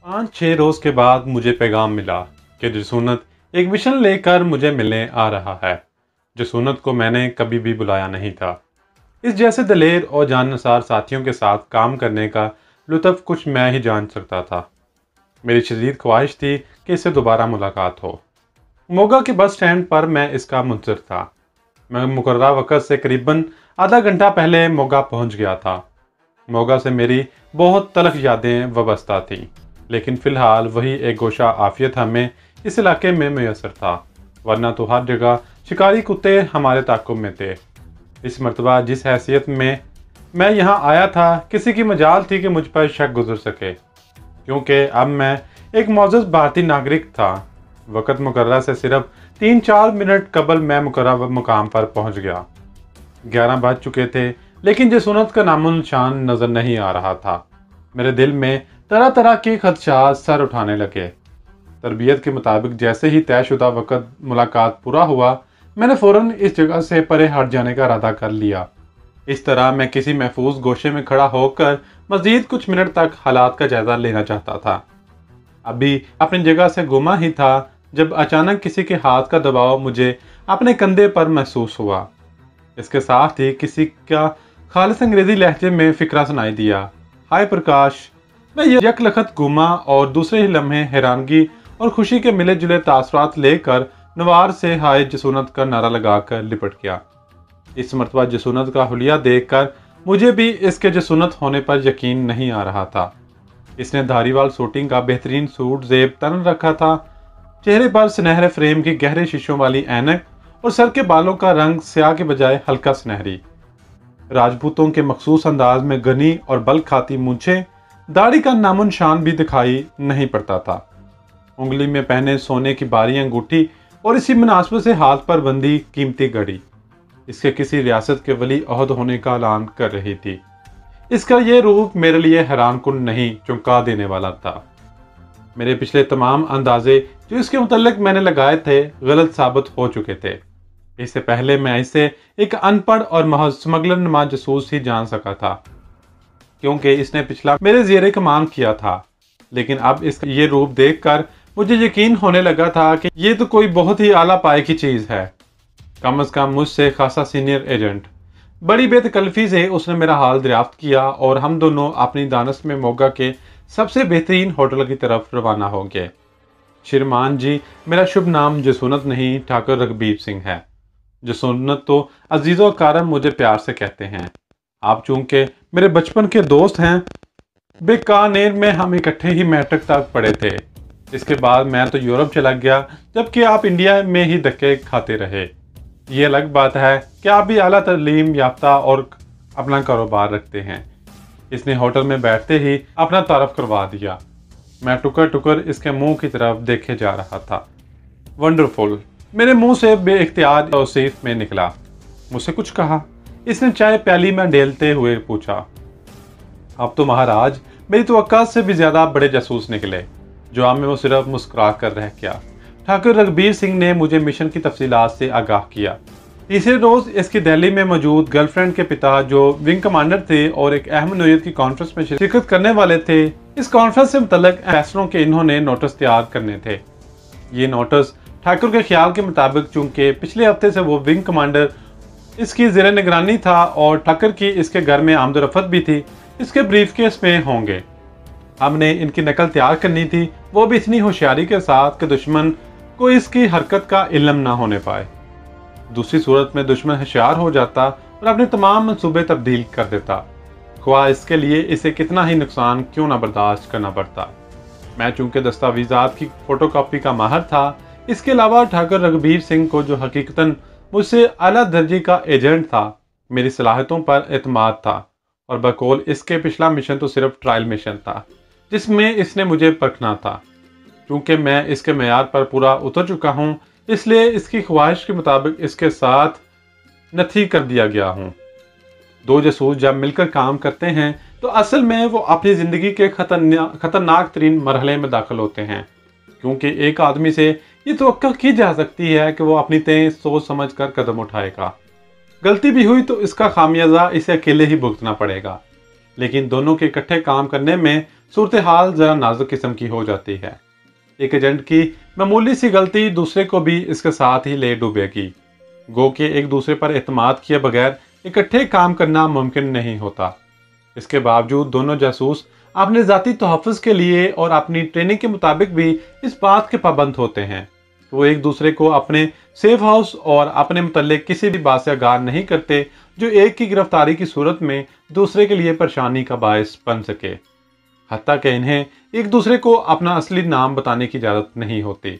پانچ چھ روز کے بعد مجھے پیغام ملا کہ جسونت ایک مشن لے کر مجھے ملنے آ رہا ہے۔ جسونت کو میں نے کبھی بھی بلایا نہیں تھا۔ اس جیسے دلیر اور جان نثار ساتھیوں کے ساتھ کام کرنے کا لطف کچھ میں ہی جان سکتا تھا۔ میری شدید خواہش تھی کہ اس سے دوبارہ ملاقات ہو۔ موگا کے بس سٹینڈ پر میں اس کا منتظر تھا۔ میں مقررہ وقت سے قریباً آدھا گھنٹہ پہلے موگا پہنچ گیا تھا۔ موگا سے میری بہت تلخ یادیں وابستہ تھیں۔ لیکن فی الحال وہی ایک گوشہ آفیت ہمیں اس علاقے میں میسر تھا، ورنہ تو ہر جگہ شکاری کتے ہمارے تعقب میں تھے۔ اس مرتبہ جس حیثیت میں میں یہاں آیا تھا، کسی کی مجال تھی کہ مجھ پر شک گزر سکے۔ کیونکہ اب میں ایک معزز بھارتی ناگرک تھا۔ وقت مقررہ سے صرف تین چار منٹ قبل میں مقررہ مقام پر پہنچ گیا۔ گیارہ بج چکے تھے، لیکن جسونت کا نام نشان نظر نہیں آ رہا تھا۔ میرے دل میں طرح طرح کے خدشات سر اٹھانے لگے۔ تربیت کے مطابق جیسے ہی طے شدہ وقت ملاقات پورا ہوا، میں نے فوراً اس جگہ سے پرے ہٹ جانے کا ارادہ کر لیا۔ اس طرح میں کسی محفوظ گوشے میں کھڑا ہو کر مزید کچھ منٹ تک حالات کا جائزہ لینا چاہتا تھا۔ ابھی اپنی جگہ سے گما ہی تھا جب اچانک کسی کے ہاتھ کا دباؤ مجھے اپنے کندھے پر محسوس ہوا۔ اس کے ساتھ ہی کسی کا خالص انگریزی لہجے میں فکرہ سنائی دیا۔ ہائے پرکاش! میں یک لخت گما اور دوسرے ہی لمحے حیرانگی اور خوشی کے ملے جلے تاثرات لے کر نوار سے ہائے جسونت کا نعرہ لگا کر لپٹ گیا اس مرتبہ جسونت کا حلیہ دیکھ کر مجھے بھی اس کے جسونت ہونے پر یقین نہیں آ رہا تھا۔ اس نے دھاری وال سوٹنگ کا بہترین سوٹ زیب تن رکھا تھا۔ چہرے پر سنہرے فریم کی گہرے شیشوں والی اینک اور سر کے بالوں کا رنگ سیاہ کے بجائے ہلکا سنہری۔ راجپوتوں کے مخصوص انداز میں گنی اور بل کھاتی مونچھیں داڑھی کا نامن شان بھی دکھائی نہیں پڑتا تھا۔ انگلی میں پہنے سونے کی باری انگوٹھی اور اسی مناسبت سے ہاتھ پر بندی قیمتی گڑی اس کے کسی ریاست کے ولی عہد ہونے کا اعلان کر رہی تھی۔ اس کا یہ روپ میرے لیے حیران کن نہیں چونکا دینے والا تھا۔ میرے پچھلے تمام اندازے جو اس کے متعلق میں نے لگائے تھے غلط ثابت ہو چکے تھے۔ اس سے پہلے میں اسے ایک ان پڑھ اور محض سمگلر نما جسوس ہی جان سکا تھا۔ کیونکہ اس نے پچھلا میرے زیر کمان کیا تھا۔ لیکن اب اس کا یہ روپ دیکھ کر مجھے یقین ہونے لگا تھا کہ یہ تو کوئی بہت ہی اعلیٰ پائے کی چیز ہے۔ کم از کم مجھ سے خاصا سینئر ایجنٹ۔ بڑی بے تکلفی سے اس نے میرا حال دریافت کیا اور ہم دونوں اپنی دانست میں موگا کے سب سے بہترین ہوٹل کی طرف روانہ ہو گئے۔ شرمان جی میرا شبھ نام جسونت نہیں، ٹھاکر رگبیر سنگھ ہے۔ جسونت تو عزیز و کارم مجھے پیار سے کہتے ہیں۔ آپ چونکہ میرے بچپن کے دوست ہیں۔ بے کانیر میں ہم اکٹھے ہی میٹرک تک پڑے تھے۔ اس کے بعد میں تو یورپ چلا گیا، جبکہ آپ انڈیا میں ہی دھکے کھاتے رہے۔ یہ الگ بات ہے کہ آپ بھی اعلیٰ تعلیم یافتہ اور اپنا کاروبار رکھتے ہیں۔ اس نے ہوٹل میں بیٹھتے ہی اپنا تعارف کروا دیا۔ میں ٹکر ٹکر اس کے منہ کی طرف دیکھے جا رہا تھا۔ ونڈرفل میرے منہ سے بے اختیار توصیف میں نکلا۔ مجھ سے کچھ کہا۔ اس نے چائے پیالی میں ڈیلتے ہوئے پوچھا اب تو مہاراج، میری توقع سے بھی زیادہ بڑے جاسوس نکلے۔ جواب میں وہ صرف مسکرا کر رہ گیا۔ ٹھاکر رگبیر سنگھ نے مجھے مشن کی تفصیلات سے آگاہ کیا۔ تیسرے روز اس کی دہلی میں موجود گرل فرینڈ کے پتا جو ونگ کمانڈر تھے اور ایک اہم نوعیت کی کانفرنس میں شرکت کرنے والے تھے، اس کانفرنس سے متعلق فیصلوں کے انہوں نے نوٹس تیار کرنے تھے۔ یہ نوٹس ٹھاکر کے خیال کے مطابق چونکہ پچھلے ہفتے سے وہ ونگ کمانڈر اس کی زیر نگرانی تھا اور ٹھاکر کی اس کے گھر میں آمد و رفت بھی تھی۔ اس کے بریف کیس میں ہوں گے۔ ہم نے ان کی نقل تیار کرنی تھی۔ وہ بھی اتنی ہوشیاری کے ساتھ کہ دشمن کو اس کی حرکت کا علم نہ ہونے پائے۔ دوسری صورت میں دشمن ہوشیار ہو جاتا اور اپنے تمام منصوبے تبدیل کر دیتا۔ خواہ اس کے لیے اسے کتنا ہی نقصان کیوں نہ برداشت کرنا پڑتا۔ میں چونکہ دستاویزات کی فوٹو کاپی کا ماہر تھا، اس کے علاوہ ٹھاکر رگبیر سنگھ کو جو حقیقتاً مجھ سے اعلیٰ درجے کا ایجنٹ تھا، میری صلاحیتوں پر اعتماد تھا، اور بقول اس کے پچھلا مشن تو صرف ٹرائل مشن تھا، جس میں اس نے مجھے پرکھنا تھا۔ چونکہ میں اس کے معیار پر پورا اتر چکا ہوں، اس لیے اس کی خواہش کے مطابق اس کے ساتھ نتھی کر دیا گیا ہوں۔ دو جسوس جب مل کر کام کرتے ہیں، تو اصل میں وہ اپنی زندگی کے خطرناک ترین مرحلے میں داخل ہوتے ہیں۔ کیونکہ ایک آدمی سے یہ توقع کی جا سکتی ہے کہ وہ اپنی تین سوچ سمجھ کر قدم اٹھائے گا۔ غلطی بھی ہوئی تو اس کا خامیازہ اسے اکیلے ہی بھگتنا پڑے گا۔ لیکن دونوں کے اکٹھے کام کرنے میں صورتحال ذرا نازک قسم کی ہو جاتی ہے۔ ایک ایجنٹ کی معمولی سی غلطی دوسرے کو بھی اس کے ساتھ ہی لے ڈوبے گی۔ گو کہ ایک دوسرے پر اعتماد کیے بغیر اکٹھے کام کرنا ممکن نہیں ہوتا۔ اس کے باوجود دونوں جاسوس اپنے ذاتی تحفظ کے لیے اور اپنی ٹریننگ کے مطابق بھی اس بات کے پابند ہوتے ہیں۔ وہ ایک دوسرے کو اپنے سیف ہاؤس اور اپنے متعلق کسی بھی بات سے آگاہ نہیں کرتے، جو ایک کی گرفتاری کی صورت میں دوسرے کے لیے پریشانی کا باعث بن سکے۔ حتیٰ کہ انہیں ایک دوسرے کو اپنا اصلی نام بتانے کی اجازت نہیں ہوتی۔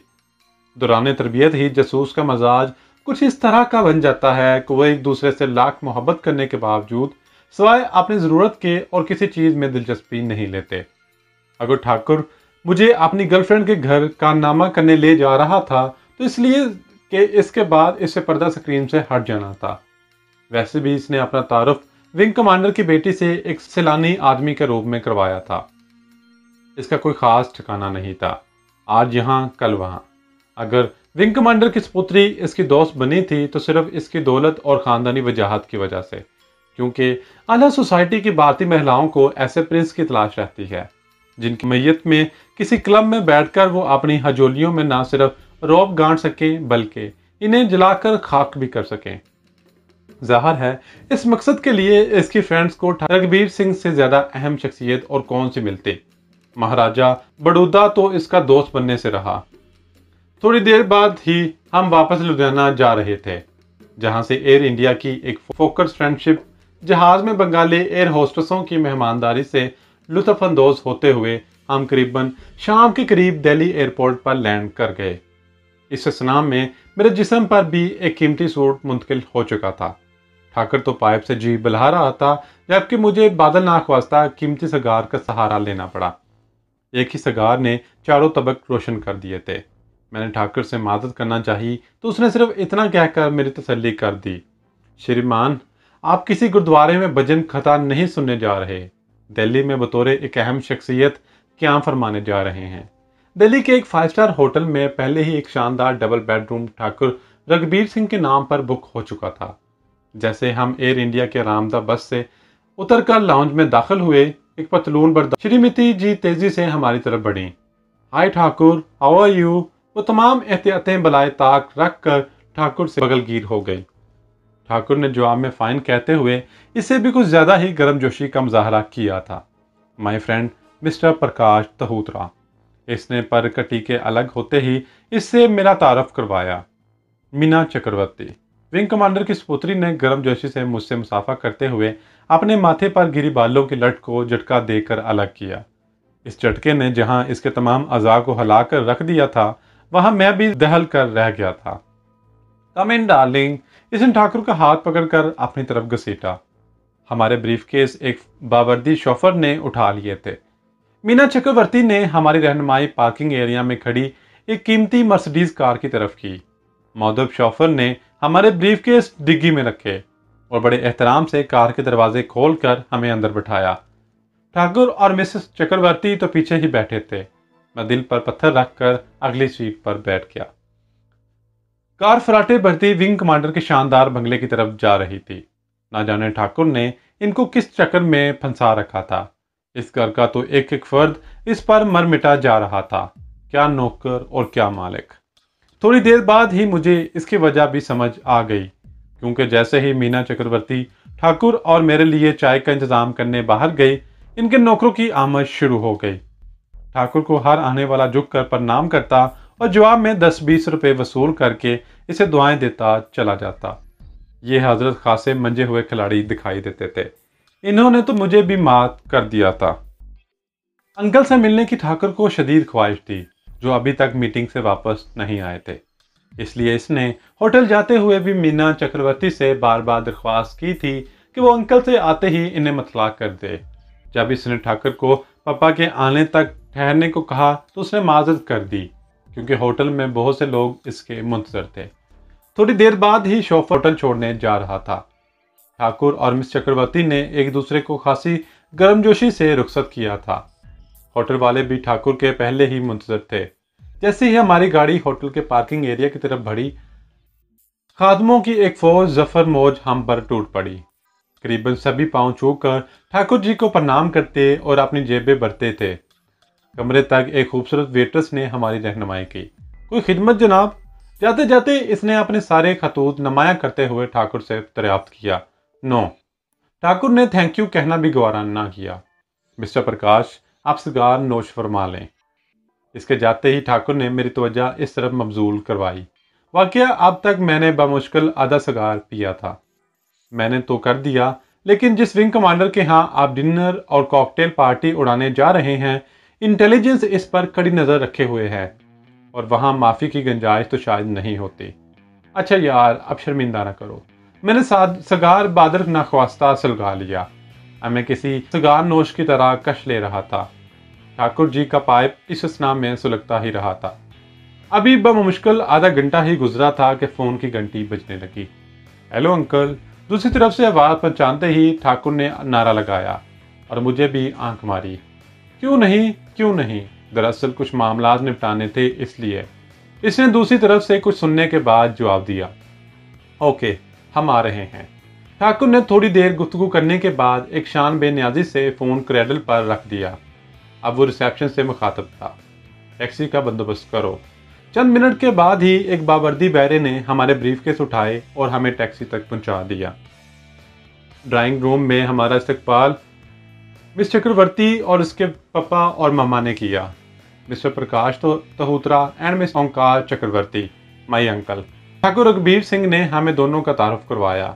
دوران تربیت ہی جاسوس کا مزاج کچھ اس طرح کا بن جاتا ہے کہ وہ ایک دوسرے سے لاکھ محبت کرنے کے باوجود سوائے اپنی ضرورت کے اور کسی چیز میں دلچسپی نہیں لیتے۔ اگر ٹھاکر مجھے اپنی گرل فرینڈ کے گھر کارنامہ کرنے لے جا رہا تھا، تو اس لیے کہ اس کے بعد اس سے پردہ سکرین سے ہٹ جانا تھا۔ ویسے بھی اس نے اپنا تعارف ونگ کمانڈر کی بیٹی سے ایک سیلانی آدمی کے روپ میں کروایا تھا۔ اس کا کوئی خاص ٹھکانہ نہیں تھا۔ آج یہاں، کل وہاں۔ اگر ونگ کمانڈر کی سپوتری اس کی دوست بنی تھی، تو صرف اس کی دولت اور خاندانی وجاہت کی وجہ سے۔ کیونکہ اعلیٰ سوسائٹی کی بھارتی مہیلاؤں کو ایسے پرنس کی تلاش رہتی ہے، جن کی میت میں کسی کلب میں بیٹھ کر وہ اپنی ہجولیوں میں نہ صرف روب گانٹ سکیں بلکہ انہیں جلا کر خاک بھی کر سکیں۔ ظاہر ہے، اس مقصد کے لیے اس کی فرینڈز کو رگبیر سنگھ سے زیادہ اہم شخصیت اور کون سی ملتے؟ مہاراجہ بڑودا تو اس کا دوست بننے سے رہا۔ تھوڑی دیر بعد ہی ہم واپس لدھیانہ جا رہے تھے، جہاں سے ایئر انڈیا کی ایک فوکس فرینڈشپ، جہاز میں بنگالی ایئر ہوسٹسوں کی مہمانداری سے لطف اندوز ہوتے ہوئے ہم قریباً شام کے قریب دہلی ایئرپورٹ پر لینڈ کر گئے۔ اس اسنام میں میرے جسم پر بھی ایک قیمتی سوٹ منتقل ہو چکا تھا۔ ٹھاکر تو پائپ سے جی بلہا رہا تھا جبکہ مجھے بادل ناخواستہ قیمتی سگار کا سہارا لینا پڑا۔ ایک ہی سگار نے چاروں طبق روشن کر دیے تھے۔ میں نے ٹھاکر سے مدد کرنا چاہی تو اس نے صرف اتنا کہہ کر میری تسلی کر دی۔ شریمان، آپ کسی گردوارے میں بجن خطا نہیں سننے جا رہے۔ دہلی میں بطور ایک اہم شخصیت قیام فرمانے جا رہے ہیں۔ دہلی کے ایک فائیو سٹار ہوٹل میں پہلے ہی ایک شاندار double bed room Thakur Raghubir Singh کے نام پر بک ہو چکا تھا۔ جیسے ہم ایئر انڈیا کے رامدہ بس سے اتر کر لاؤنج میں داخل ہوئے، ایک پتلون بردار شری متی جی تیزی سے ہماری طرف بڑھی۔ Hi Thakur how are you وہ تمام احتیاطیں بلائے طاق رکھ کر ٹھاکر سے بغل گیر ہو گئی۔ ٹھاکر نے جواب میں فائن کہتے ہوئے، اسے بھی کچھ زیادہ ہی گرم جوشی کا مظاہرہ کیا تھا۔ My friend mister Prakash تہوترا۔ اس نے پرکٹی کے الگ ہوتے ہی اس سے میرا تعارف کروایا۔ مینا چکرورتی ونگ کمانڈر کی سپوتری نے گرم جوشی سے مجھ سے مسافہ کرتے ہوئے اپنے ماتھے پر گری بالوں کی لٹ کو جھٹکا دے کر الگ کیا۔ اس جھٹکے نے جہاں اس کے تمام اعضاء کو ہلا کر رکھ دیا تھا، وہاں میں بھی دہل کر رہ گیا تھا۔ کم ان ڈارلنگ۔ اس نے ٹھاکر کا ہاتھ پکڑ کر اپنی طرف گسیٹا ہمارے بریف کیس ایک باوردی شوفر نے اٹھا لیے تھے۔ مینا چکرورتی نے ہماری رہنمائی پارکنگ ایریا میں کھڑی ایک قیمتی مرسڈیز کار کی طرف کی۔ مودب شوفر نے ہمارے بریف کیس ڈگی میں رکھے اور بڑے احترام سے کار کے دروازے کھول کر ہمیں اندر بٹھایا۔ ٹھاکر اور مسز چکرورتی تو پیچھے ہی بیٹھے تھے۔ میں دل پر پتھر رکھ کر اگلی سیٹ پر بیٹھ گیا۔ کار فراٹے بھرتی ونگ کمانڈر کے شاندار بنگلے کی طرف جا رہی تھی۔ نہ جانے ٹھاکر نے ان کو کس چکر میں پھنسا رکھا تھا۔ اس گھر کا تو ایک ایک فرد اس پر مر مٹا جا رہا تھا۔ کیا نوکر اور کیا مالک۔ تھوڑی دیر بعد ہی مجھے اس کی وجہ بھی سمجھ آ گئی، کیونکہ جیسے ہی مینا چکرورتی ٹھاکر اور میرے لیے چائے کا انتظام کرنے باہر گئی، ان کے نوکروں کی آمد شروع ہو گئی۔ ٹھاکر کو ہر آنے والا جھک کر پرنام کرتا اور جواب میں دس بیس روپے وصول کر کے اسے دعائیں دیتا چلا جاتا۔ یہ حضرت خاصے منجے ہوئے کھلاڑی دکھائی دیتے تھے۔ انہوں نے تو مجھے بھی مات کر دیا تھا۔ انکل سے ملنے کی ٹھاکر کو شدید خواہش تھی، جو ابھی تک میٹنگ سے واپس نہیں آئے تھے۔ اس لیے اس نے ہوٹل جاتے ہوئے بھی مینا چکرورتی سے بار بار درخواست کی تھی کہ وہ انکل سے آتے ہی انہیں مطلع کر دے۔ جب اس نے ٹھاکر کو پپا کے آنے تک ٹھہرنے کو کہا تو اس نے معذرت کر دی، کیونکہ ہوٹل میں بہت سے لوگ اس کے منتظر تھے۔ تھوڑی دیر بعد ہی شوف ہوٹل چھوڑنے جا رہا تھا۔ ٹھاکر اور مس چکرورتی نے ایک دوسرے کو خاصی گرم جوشی سے رخصت کیا تھا۔ ہوٹل والے بھی ٹھاکر کے پہلے ہی منتظر تھے۔ جیسے ہی ہماری گاڑی ہوٹل کے پارکنگ ایریا کی طرف بڑھی، خادموں کی ایک فوج ظفر موج ہم پر ٹوٹ پڑی۔ قریباً سبھی پاؤں چوک کر ٹھاکر جی کو پرنام کرتے اور اپنی جیبیں بھرتے تھے۔ کمرے تک ایک خوبصورت ویٹرس نے ہماری رہنمائی کی۔ کوئی خدمت جناب؟ جاتے جاتے اس نے اپنے سارے خطوط نمایاں کرتے ہوئے ٹھاکر سے دریافت کیا۔ نو۔ ٹھاکر نے تھینک یو کہنا بھی گوارا نہ کیا۔ مسٹر پرکاش آپ سگار نوش فرما لیں۔ اس کے جاتے ہی ٹھاکر نے میری توجہ اس طرف مبزول کروائی۔ واقعہ اب تک میں نے بمشکل آدھا سگار پیا تھا۔ میں نے تو کر دیا، لیکن جس ونگ کمانڈر کے ہاں آپ ڈنر اور کاکٹیل پارٹی اڑانے جا رہے ہیں انٹیلیجنس اس پر کڑی نظر رکھے ہوئے ہے۔ اور وہاں معافی کی گنجائش تو شاید نہیں ہوتی۔ اچھا یار، اب شرمندہ نہ کرو۔ میں نے سگار بادر ناخواستہ سلگا لیا۔ اب میں کسی سگار نوش کی طرح کش لے رہا تھا۔ ٹھاکر جی کا پائپ اس اسنا میں سلگتا ہی رہا تھا۔ ابھی بمشکل آدھا گھنٹہ ہی گزرا تھا کہ فون کی گھنٹی بجنے لگی۔ ہیلو انکل، دوسری طرف سے آواز پہچانتے ہی ٹھاکر نے نعرہ لگایا اور مجھے بھی آنکھ ماری۔ کیوں نہیں؟ کیوں نہیں؟ دراصل کچھ معاملات نپٹانے تھے اس لیے۔ اس نے دوسری طرف سے کچھ سننے کے بعد جواب دیا۔ اوکے۔ ہم آ رہے ہیں۔ ٹھاکر نے تھوڑی دیر گفتگو کرنے کے بعد ایک شان بے نیازی سے فون کریڈل پر رکھ دیا۔ اب وہ ریسیپشن سے مخاطب تھا۔ ٹیکسی کا بندوبست کرو۔ چند منٹ کے بعد ہی ایک باوردی بیرے نے ہمارے بریف کیس اٹھائے اور ہمیں ٹیکسی تک پہنچا دیا۔ ڈرائنگ روم میں ہمارا استقبال مس چکرورتی اور اس کے پپا اور مما نے کیا۔ مسٹر پرکاش تو تہوترا and miss Omkar Chakraborty, my uncle. Thakur Raghubir Singh نے ہمیں دونوں کا تعارف کروایا۔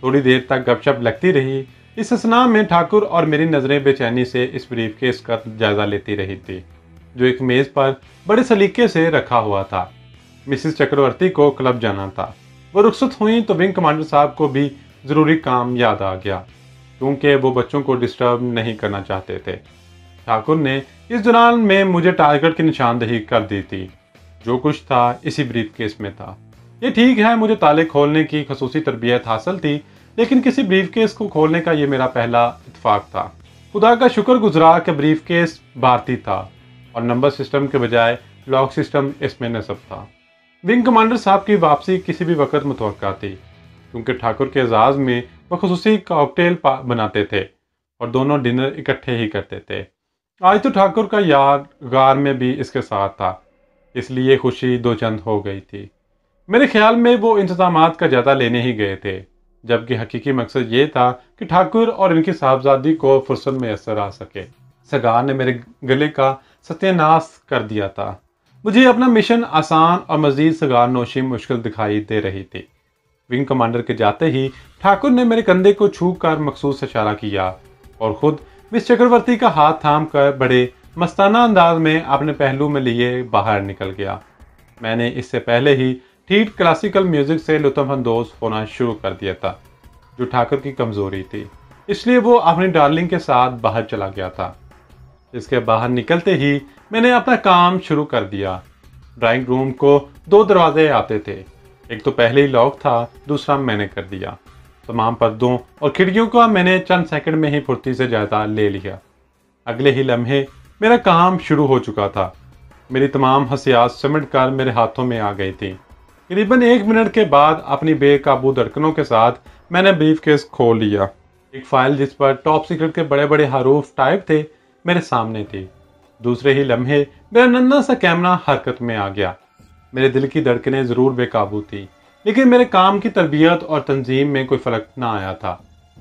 تھوڑی دیر تک گپ شپ لگتی رہی۔ اس اسنا میں ٹھاکر اور میری نظریں بے چینی سے اس بریف کیس کا جائزہ لیتی رہی تھی، جو ایک میز پر بڑے سلیقے سے رکھا ہوا تھا۔ مسز چکرورتی کو کلب جانا تھا۔ وہ رخصت ہوئی تو ونگ کمانڈر صاحب کو بھی ضروری کام یاد آ گیا، کیونکہ وہ بچوں کو ڈسٹرب نہیں کرنا چاہتے تھے۔ ٹھاکر نے اس دوران میں مجھے ٹارگٹ کی نشاندہی کر دی تھی۔ جو کچھ تھا، اسی بریف کیس میں تھا۔ یہ ٹھیک ہے، مجھے تالے کھولنے کی خصوصی تربیت حاصل تھی، لیکن کسی بریف کیس کو کھولنے کا یہ میرا پہلا اتفاق تھا۔ خدا کا شکر گزرا کہ بریف کیس بھارتی تھا اور نمبر سسٹم کے بجائے لاک سسٹم اس میں نصب تھا۔ ونگ کمانڈر صاحب کی واپسی کسی بھی وقت متوقع تھی، کیونکہ ٹھاکر کے اعزاز میں وہ خصوصی کاکٹیل بناتے تھے اور دونوں ڈنر اکٹھے ہی کرتے تھے۔ آج تو ٹھاکر کا یار غار میں بھی اس کے ساتھ تھا، اس لیے خوشی دو چند ہو گئی تھی۔ میرے خیال میں وہ انتظامات کا جائزہ لینے ہی گئے تھے، جبکہ حقیقی مقصد یہ تھا کہ ٹھاکر اور ان کی صاحبزادی کو فرصت میں اثر آ سکے۔ سگار نے میرے گلے کا ستیہ ناس کر دیا تھا۔ مجھے اپنا مشن آسان اور مزید سگار نوشی مشکل دکھائی دے رہی تھی۔ ونگ کمانڈر کے جاتے ہی ٹھاکر نے میرے کندھے کو چھو کر مخصوص اشارہ کیا اور خود مس چکرورتی کا ہاتھ تھام کر بڑے مستانہ انداز میں اپنے پہلو میں لیے باہر نکل گیا۔ میں نے اس سے پہلے ہی ٹھیٹ کلاسیکل میوزک سے لطف اندوز ہونا شروع کر دیا تھا، جو ٹھاکر کی کمزوری تھی۔ اس لیے وہ اپنی ڈارلنگ کے ساتھ باہر چلا گیا تھا۔ اس کے باہر نکلتے ہی میں نے اپنا کام شروع کر دیا۔ ڈرائنگ روم کو دو دروازے آتے تھے۔ ایک تو پہلے ہی لاک تھا، دوسرا میں نے کر دیا۔ تمام پردوں اور کھڑکیوں کا میں نے چند سیکنڈ میں ہی پھرتی سے جائزہ لے لیا۔ اگلے ہی لمحے میرا کام شروع ہو چکا تھا۔ میری تمام حسیات سمٹ کر میرے ہاتھوں میں آ گئی تھی قریباً ایک منٹ کے بعد اپنی بے قابو دھڑکنوں کے ساتھ میں نے بریف کیس کھول لیا۔ ایک فائل جس پر ٹاپ سیکرٹ کے بڑے بڑے حروف ٹائپ تھے میرے سامنے تھی۔ دوسرے ہی لمحے میرا ننا سا کیمرہ حرکت میں آ گیا۔ میرے دل کی دھڑکنیں ضرور بے قابو تھی لیکن میرے کام کی تربیت اور تنظیم میں کوئی فرق نہ آیا تھا۔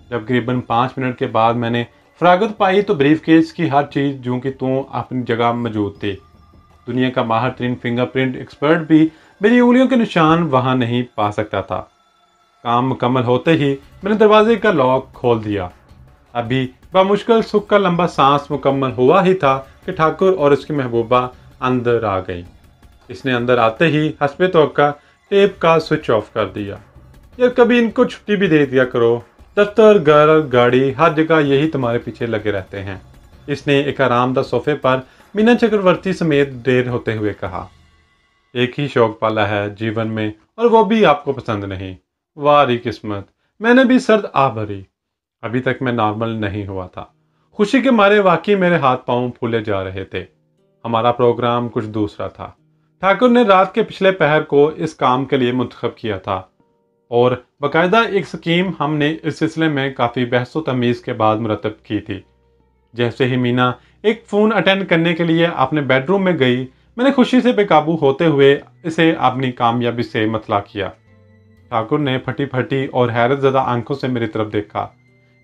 جب قریباً پانچ منٹ کے بعد میں نے فراغت پائی تو بریف کیس کی ہر چیز جو کہ تو اپنی جگہ موجود تھی۔ دنیا کا ماہر ترین فنگر پرنٹ ایکسپرٹ بھی میری انگلیوں کے نشان وہاں نہیں پا سکتا تھا۔ کام مکمل ہوتے ہی میں نے دروازے کا لاک کھول دیا۔ ابھی بمشکل سکھ کا لمبا سانس مکمل ہوا ہی تھا کہ ٹھاکر اور اس کی محبوبہ اندر آ گئی اس نے اندر آتے ہی حسب توقع ٹیپ کا سوئچ آف کر دیا۔ یا کبھی ان کو چھٹی بھی دے دیا کرو۔ دفتر، گھر، گاڑی، ہر جگہ یہی تمہارے پیچھے لگے رہتے ہیں۔ اس نے ایک آرام دہ صوفے پر مینا چکرورتی سمیت دیر ہوتے ہوئے کہا۔ ایک ہی شوق پالا ہے جیون میں، اور وہ بھی آپ کو پسند نہیں۔ واری قسمت، میں نے بھی سرد آ بھری۔ ابھی تک میں نارمل نہیں ہوا تھا۔ خوشی کے مارے واقعی میرے ہاتھ پاؤں پھولے جا رہے تھے۔ ہمارا پروگرام کچھ دوسرا تھا۔ ٹھاکر نے رات کے پچھلے پہر کو اس کام کے لیے منتخب کیا تھا۔ اور باقاعدہ ایک سکیم ہم نے اس سلسلے میں کافی بحث و تمیز کے بعد مرتب کی تھی۔ جیسے ہی مینا ایک فون اٹینڈ کرنے کے لیے اپنے بیڈ روم میں گئی میں نے خوشی سے بے قابو ہوتے ہوئے اسے اپنی کامیابی سے مطلع کیا۔ ٹھاکر نے پھٹی پھٹی اور حیرت زدہ آنکھوں سے میری طرف دیکھا۔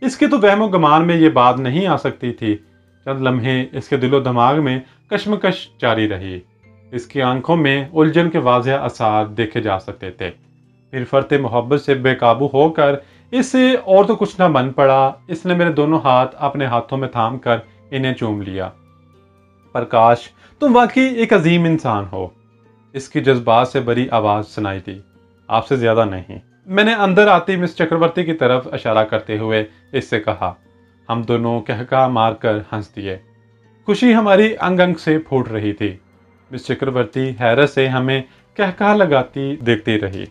اس کے تو وہم و گمان میں یہ بات نہیں آ سکتی تھی۔ چند لمحے اس کے دل و دماغ میں کشمکش جاری رہی۔ اس کی آنکھوں میں الجھن کے واضح اثار دیکھے جا سکتے تھے۔ پھر فرت محبت سے بے قابو ہو کر اس سے اور تو کچھ نہ بن پڑا۔ اس نے میرے دونوں ہاتھ اپنے ہاتھوں میں تھام کر انہیں چوم لیا۔ پرکاش تم واقعی ایک عظیم انسان ہو۔ اس کی جذبات سے بڑی آواز سنائی تھی آپ سے زیادہ نہیں۔ میں نے اندر آتی مس چکرورتی کی طرف اشارہ کرتے ہوئے اس سے کہا، ہم دونوں کہکا مار کر ہنس دیے۔ خوشی ہماری انگ انگ سے پھوٹ رہی تھی۔ مس چکرورتی حیرت سے ہمیں کہکا لگاتی دیکھتی رہی۔